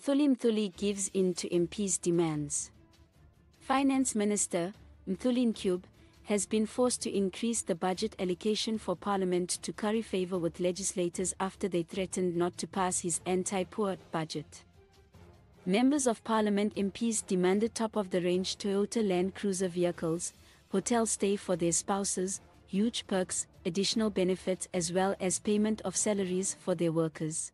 Mthuli Mthuli gives in to MP's demands. Finance Minister, Mthuli Ncube, has been forced to increase the budget allocation for Parliament to curry favour with legislators after they threatened not to pass his anti-poor budget. Members of Parliament MPs demanded top-of-the-range Toyota Land Cruiser vehicles, hotel stay for their spouses, huge perks, additional benefits as well as payment of salaries for their workers.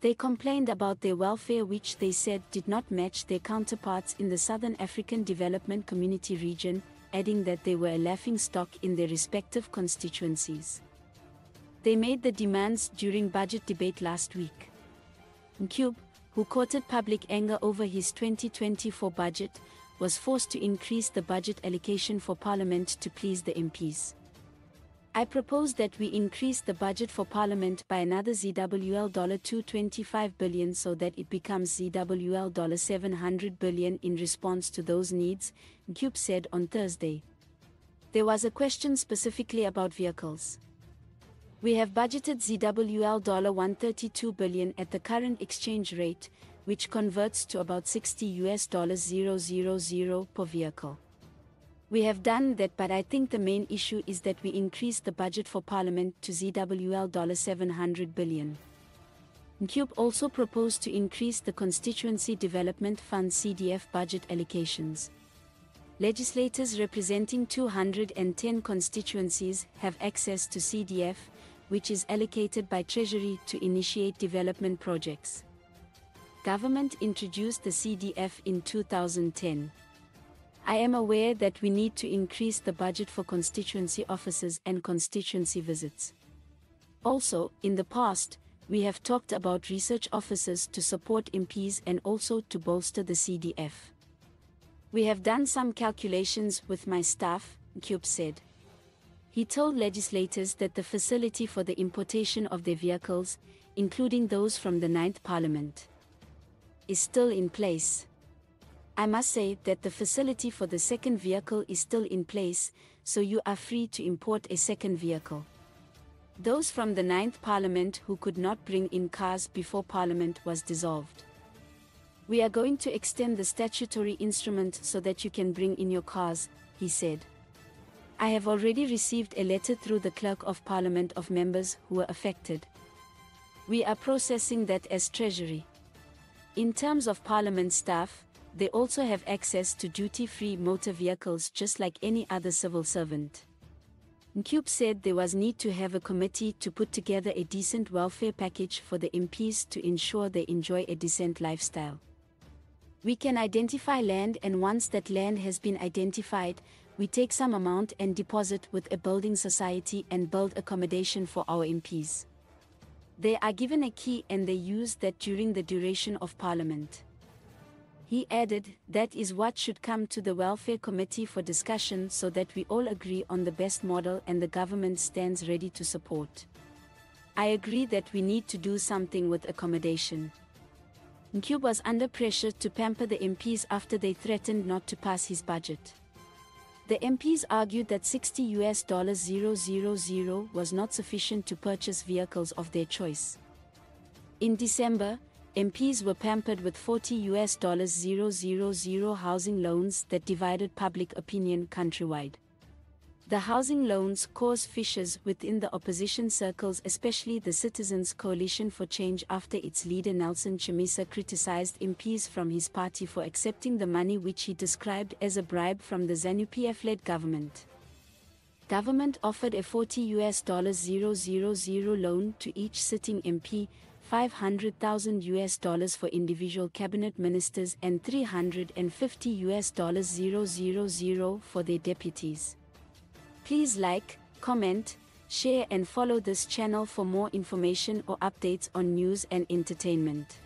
They complained about their welfare which they said did not match their counterparts in the Southern African Development Community region, adding that they were a laughing stock in their respective constituencies. They made the demands during budget debate last week. Ncube, who courted public anger over his 2024 budget, was forced to increase the budget allocation for Parliament to please the MPs. I propose that we increase the budget for Parliament by another ZWL $225 billion so that it becomes ZWL $700 billion in response to those needs, Ncube said on Thursday. There was a question specifically about vehicles. We have budgeted ZWL $132 billion at the current exchange rate, which converts to about 60 US dollars 000 per vehicle. We have done that but I think the main issue is that we increased the budget for Parliament to ZWL $700 billion. Ncube also proposed to increase the Constituency Development Fund CDF budget allocations. Legislators representing 210 constituencies have access to CDF, which is allocated by Treasury to initiate development projects. Government introduced the CDF in 2010. I am aware that we need to increase the budget for constituency offices and constituency visits. Also, in the past, we have talked about research officers to support MPs and also to bolster the CDF. We have done some calculations with my staff, Ncube said. He told legislators that the facility for the importation of their vehicles, including those from the Ninth Parliament, is still in place. I must say that the facility for the second vehicle is still in place, so you are free to import a second vehicle. Those from the Ninth Parliament who could not bring in cars before Parliament was dissolved. We are going to extend the statutory instrument so that you can bring in your cars, he said. I have already received a letter through the Clerk of Parliament of members who were affected. We are processing that as Treasury. In terms of Parliament staff, they also have access to duty-free motor vehicles just like any other civil servant. Ncube said there was need to have a committee to put together a decent welfare package for the MPs to ensure they enjoy a decent lifestyle. We can identify land and once that land has been identified, we take some amount and deposit with a building society and build accommodation for our MPs. They are given a key and they use that during the duration of Parliament. He added, that is what should come to the Welfare Committee for discussion so that we all agree on the best model and the government stands ready to support. I agree that we need to do something with accommodation. Ncube was under pressure to pamper the MPs after they threatened not to pass his budget. The MPs argued that 60 US dollars 000 was not sufficient to purchase vehicles of their choice. In December, MPs were pampered with 40 US dollars 000 housing loans that divided public opinion countrywide. The housing loans caused fissures within the opposition circles, especially the Citizens Coalition for Change, after its leader Nelson Chamisa criticized MPs from his party for accepting the money which he described as a bribe from the ZANU PF led government. Government offered a 40 US dollars 000 loan to each sitting MP, 500,000 US dollars for individual cabinet ministers and 350 US dollars 000 for their deputies. Please like, comment, share and follow this channel for more information or updates on news and entertainment.